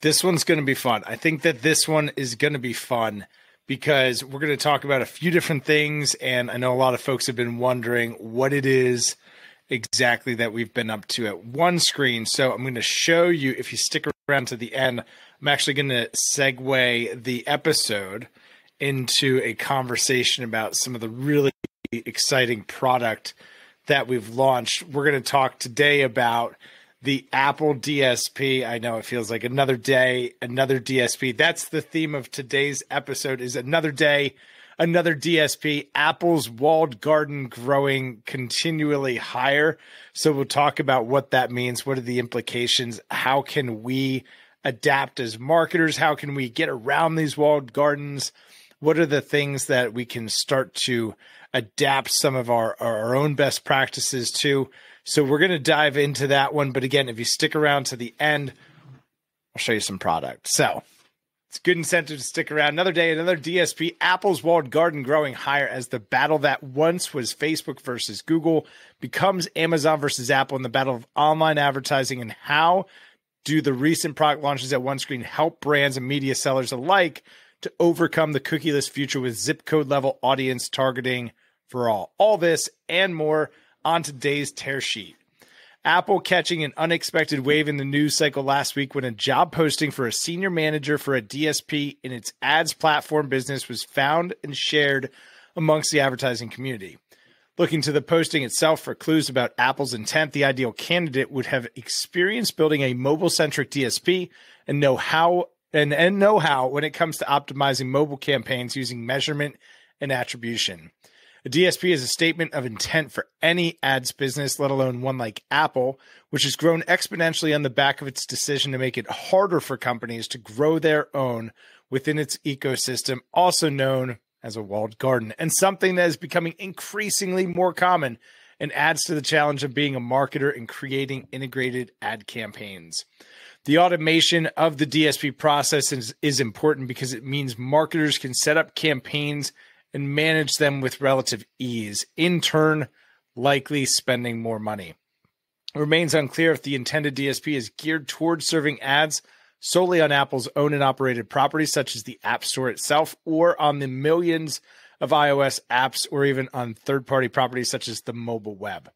This one's going to be fun. I think that this one is going to be fun because we're going to talk about a few different things. And I know a lot of folks have been wondering what it is exactly that we've been up to at OneScreen. So I'm going to show you, if you stick around to the end, I'm actually going to segue the episode into a conversation about some of the really exciting product that we've launched. We're going to talk today about the Apple DSP. I know it feels like another day, another DSP. That's the theme of today's episode is another day, another DSP. Apple's walled garden growing continually higher. So we'll talk about what that means, what are the implications, how can we adapt as marketers, how can we get around these walled gardens? What are the things that we can start to adapt some of our, our own best practices to? So we're going to dive into that one. But again, if you stick around to the end, I'll show you some product. So it's good incentive to stick around. Another day, another DSP. Apple's walled garden growing higher as the battle that once was Facebook versus Google becomes Amazon versus Apple in the battle of online advertising. And how do the recent product launches at OneScreen help brands and media sellers alike to overcome the cookieless future with zip code level audience targeting for all? All this and more on today's tear sheet. Apple catching an unexpected wave in the news cycle last week when a job posting for a senior manager for a DSP in its ads platform business was found and shared amongst the advertising community. Looking to the posting itself for clues about Apple's intent, the ideal candidate would have experience building a mobile centric DSP and know how and, and know how when it comes to optimizing mobile campaigns using measurement and attribution. A DSP is a statement of intent for any ads business, let alone one like Apple, which has grown exponentially on the back of its decision to make it harder for companies to grow their own within its ecosystem, also known as a walled garden, and something that is becoming increasingly more common and adds to the challenge of being a marketer and creating integrated ad campaigns. The automation of the DSP process is, is important because it means marketers can set up campaigns and manage them with relative ease, in turn, likely spending more money. It remains unclear if the intended DSP is geared towards serving ads solely on Apple's owned and operated properties, such as the App Store itself, or on the millions of iOS apps, or even on third party properties such as the mobile web.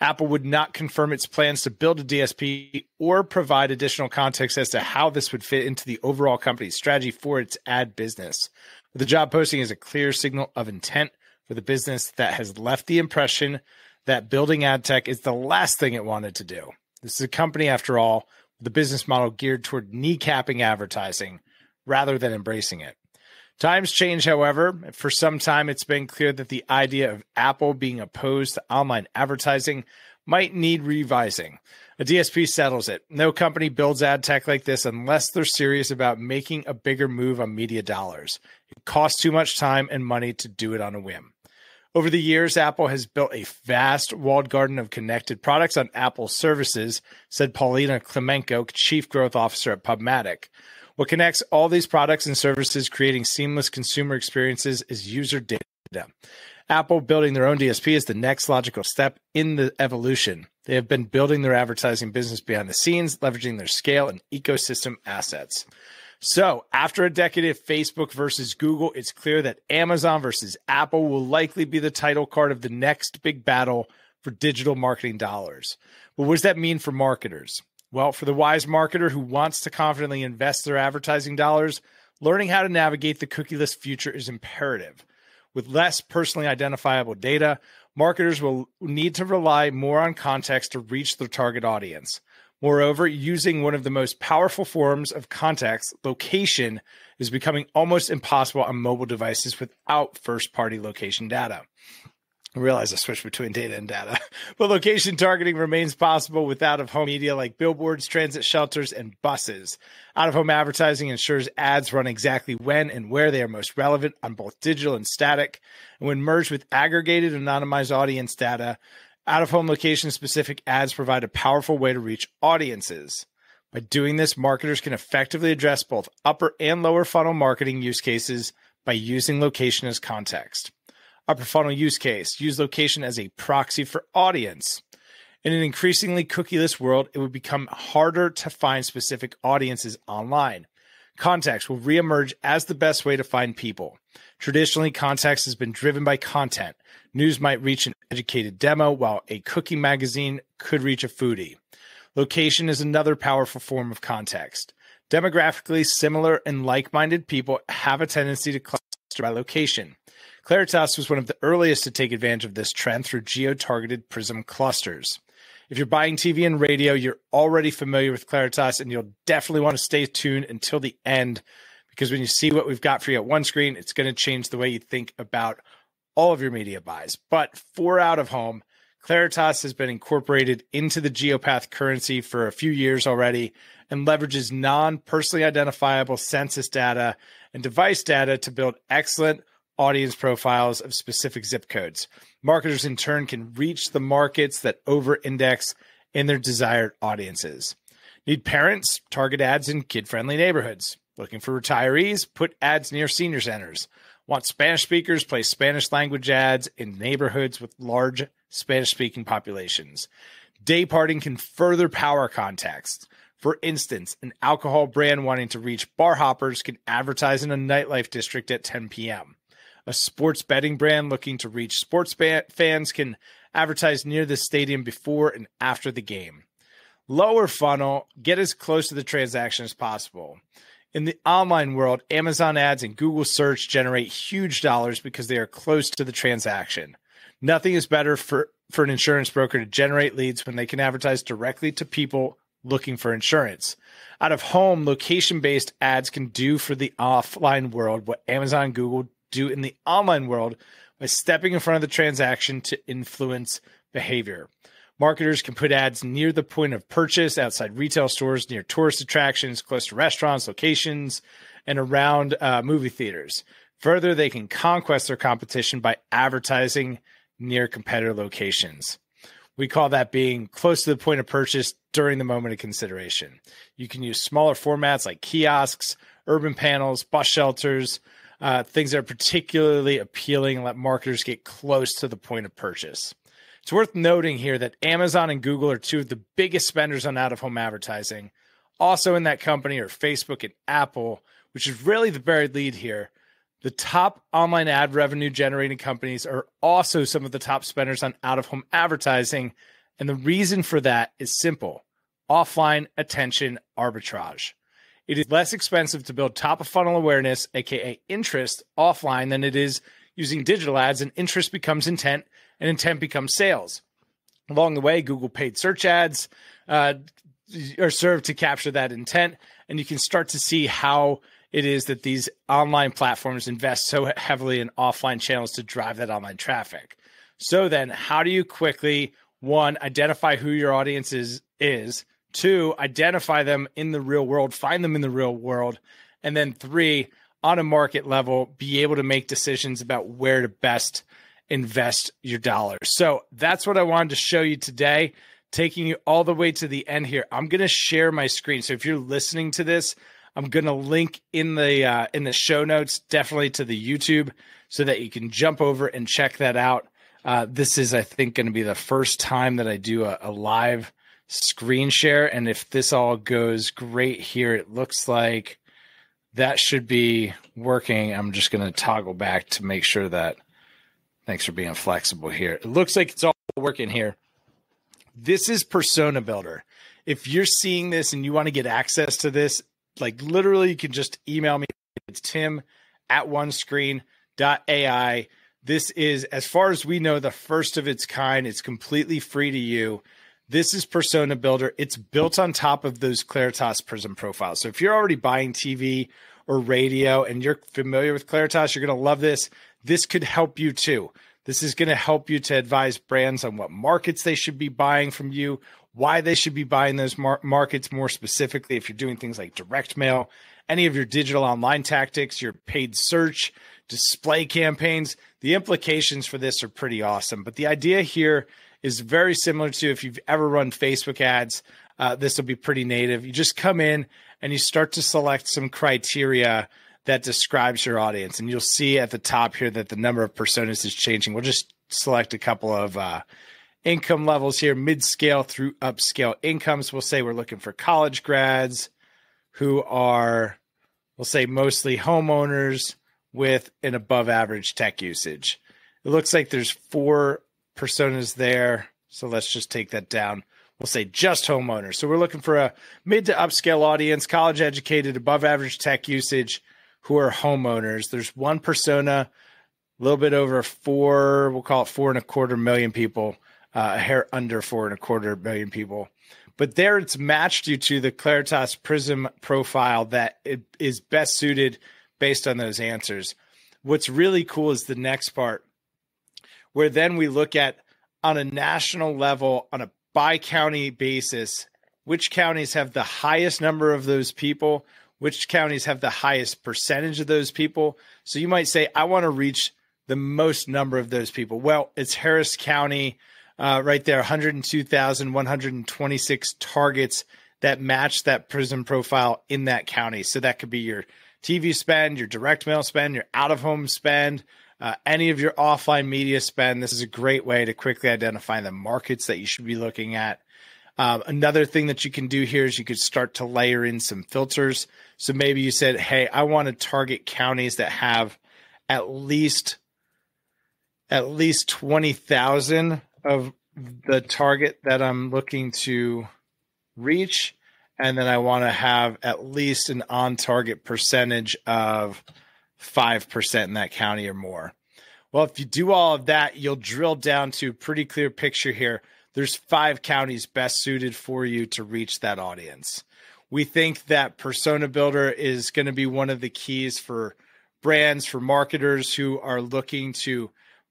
Apple would not confirm its plans to build a DSP or provide additional context as to how this would fit into the overall company's strategy for its ad business. The job posting is a clear signal of intent for the business that has left the impression that building ad tech is the last thing it wanted to do. This is a company, after all, with a business model geared toward kneecapping advertising rather than embracing it. Times change, however. For some time, it's been clear that the idea of Apple being opposed to online advertising might need revising. A DSP settles it. No company builds ad tech like this unless they're serious about making a bigger move on media dollars. It costs too much time and money to do it on a whim. Over the years, Apple has built a vast walled garden of connected products on Apple services, said Paulina Klimenko, Chief Growth Officer at PubMatic. What connects all these products and services, creating seamless consumer experiences, is user data. Apple building their own DSP is the next logical step in the evolution. They have been building their advertising business behind the scenes, leveraging their scale and ecosystem assets. So, after a decade of Facebook versus Google, it's clear that Amazon versus Apple will likely be the title card of the next big battle for digital marketing dollars. But what does that mean for marketers? Well, for the wise marketer who wants to confidently invest their advertising dollars, learning how to navigate the cookieless future is imperative. With less personally identifiable data, marketers will need to rely more on context to reach their target audience. Moreover, using one of the most powerful forms of context, location, is becoming almost impossible on mobile devices without first party location data. I realize I switched between data and data, but location targeting remains possible with out of home media like billboards, transit shelters, and buses. Out of home advertising ensures ads run exactly when and where they are most relevant on both digital and static. And when merged with aggregated anonymized audience data, out of home location specific ads provide a powerful way to reach audiences. By doing this, marketers can effectively address both upper and lower funnel marketing use cases by using location as context. Upper funnel use case use location as a proxy for audience. In an increasingly cookieless world, it would become harder to find specific audiences online. Context will reemerge as the best way to find people. Traditionally, context has been driven by content. News might reach an educated demo, while a cookie magazine could reach a foodie. Location is another powerful form of context. Demographically similar and like minded people have a tendency to cluster by location. Claritas was one of the earliest to take advantage of this trend through geo targeted PRIZM clusters. If you're buying TV and radio, you're already familiar with Claritas, and you'll definitely want to stay tuned until the end because when you see what we've got for you at OneScreen, it's going to change the way you think about all of your media buys. But for out of home, Claritas has been incorporated into the Geopath currency for a few years already and leverages non personally identifiable census data and device data to build excellent audience profiles of specific zip codes. Marketers, in turn, can reach the markets that over index in their desired audiences. Need parents? Target ads in kid friendly neighborhoods. Looking for retirees? Put ads near senior centers. Want Spanish speakers? Place Spanish language ads in neighborhoods with large Spanish speaking populations. Day parting can further power context. For instance, an alcohol brand wanting to reach bar hoppers can advertise in a nightlife district at 10 p.m. A sports betting brand looking to reach sports fans can advertise near the stadium before and after the game. Lower funnel, get as close to the transaction as possible. In the online world, Amazon ads and Google search generate huge dollars because they are close to the transaction. Nothing is better for, for an insurance broker to generate leads when they can advertise directly to people looking for insurance. Out of home, location based ads can do for the offline world what Amazon Google do in the online world by stepping in front of the transaction to influence behavior. Marketers can put ads near the point of purchase, outside retail stores, near tourist attractions, close to restaurants, locations, and around uh, movie theaters. Further, they can conquest their competition by advertising near competitor locations. We call that being close to the point of purchase during the moment of consideration. You can use smaller formats like kiosks, urban panels, bus shelters, uh, things that are particularly appealing and let marketers get close to the point of purchase. It's worth noting here that Amazon and Google are two of the biggest spenders on out of home advertising. Also in that company are Facebook and Apple, which is really the buried lead here. The top online ad revenue generating companies are also some of the top spenders on out of home advertising. And the reason for that is simple offline attention arbitrage. It is less expensive to build top of funnel awareness, aka interest, offline than it is using digital ads, and interest becomes intent, and intent becomes sales. Along the way, Google paid search ads uh, are served to capture that intent, and you can start to see how it is that these online platforms invest so heavily in offline channels to drive that online traffic. So then, how do you quickly one identify who your audience is is Two, identify them in the real world, find them in the real world. And then three, on a market level, be able to make decisions about where to best invest your dollars. So that's what I wanted to show you today, taking you all the way to the end here. I'm going to share my screen. So if you're listening to this, I'm going to link in the uh, in the show notes definitely to the YouTube so that you can jump over and check that out. Uh, this is, I think, going to be the first time that I do a, a live screen share. And if this all goes great here, it looks like that should be working. I'm just going to toggle back to make sure that. Thanks for being flexible here. It looks like it's all working here. This is Persona Builder. If you're seeing this and you want to get access to this, like literally, you can just email me. It's tim at onescreen.ai. This is, as far as we know, the first of its kind. It's completely free to you. This is Persona Builder. It's built on top of those Claritas PRIZM profiles. So if you're already buying TV or radio and you're familiar with Claritas, you're going to love this. This could help you too. This is going to help you to advise brands on what markets they should be buying from you, why they should be buying those mar- markets more specifically. If you're doing things like direct mail, any of your digital online tactics, your paid search, display campaigns, the implications for this are pretty awesome. But the idea here is very similar to if you've ever run Facebook ads. Uh, this will be pretty native. You just come in and you start to select some criteria that describes your audience, and you'll see at the top here that the number of personas is changing. We'll just select a couple of uh, income levels here, mid scale through upscale incomes. We'll say we're looking for college grads who are, we'll say, mostly homeowners with an above average tech usage. It looks like there's four personas there. So let's just take that down. We'll say just homeowners. So we're looking for a mid to upscale audience, college educated, above average tech usage who are homeowners. There's one persona, a little bit over four, we'll call it four and a quarter million people, uh, a hair under four and a quarter million people. But there it's matched you to the Claritas PRIZM profile that it is best suited based on those answers. What's really cool is the next part, where then we look at on a national level, on a by county basis, which counties have the highest number of those people, which counties have the highest percentage of those people. So you might say, I want to reach the most number of those people. Well, it's Harris County uh, right there 102,126 targets that match that PRIZM profile in that county. So that could be your TV spend, your direct mail spend, your out of home spend, uh, any of your offline media spend. This is a great way to quickly identify the markets that you should be looking at. Um, another thing that you can do here is you could start to layer in some filters. So maybe you said, hey, I want to target counties that have at least at least 20,000 of the target that I'm looking to reach and then I want to have at least an on target percentage of 5% in that county or more. Well, if you do all of that, you'll drill down to a pretty clear picture here. There's five counties best suited for you to reach that audience. We think that persona builder is going to be one of the keys for brands, for marketers who are looking to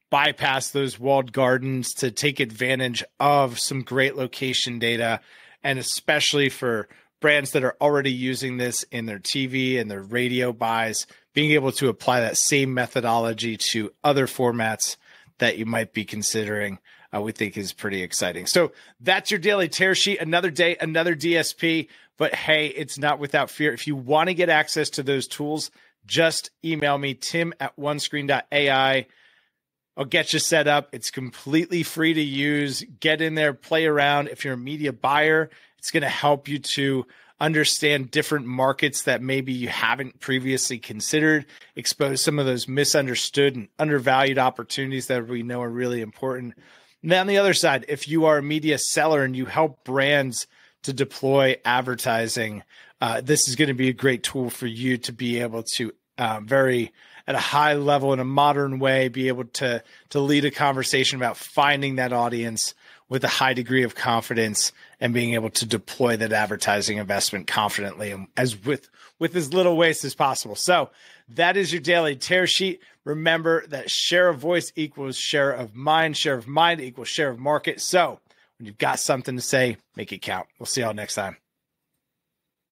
bypass those walled gardens to take advantage of some great location data and especially for brands that are already using this in their TV and their radio buys, being able to apply that same methodology to other formats that you might be considering, uh, we think is pretty exciting. So that's your daily tear sheet. Another day, another DSP. But hey, it's not without fear. If you want to get access to those tools, just email me, tim at onescreen.ai. I'll get you set up. It's completely free to use. Get in there, play around. If you're a media buyer, it's going to help you to understand different markets that maybe you haven't previously considered, expose some of those misunderstood and undervalued opportunities that we know are really important. And then on the other side, if you are a media seller and you help brands to deploy advertising, uh, this is going to be a great tool for you to be able to uh, very at a high level in a modern way be able to to lead a conversation about finding that audience with a high degree of confidence and being able to deploy that advertising investment confidently and as with with as little waste as possible. So that is your daily tear sheet. Remember that share of voice equals share of mind, share of mind equals share of market. So when you've got something to say, make it count. We'll see y'all next time.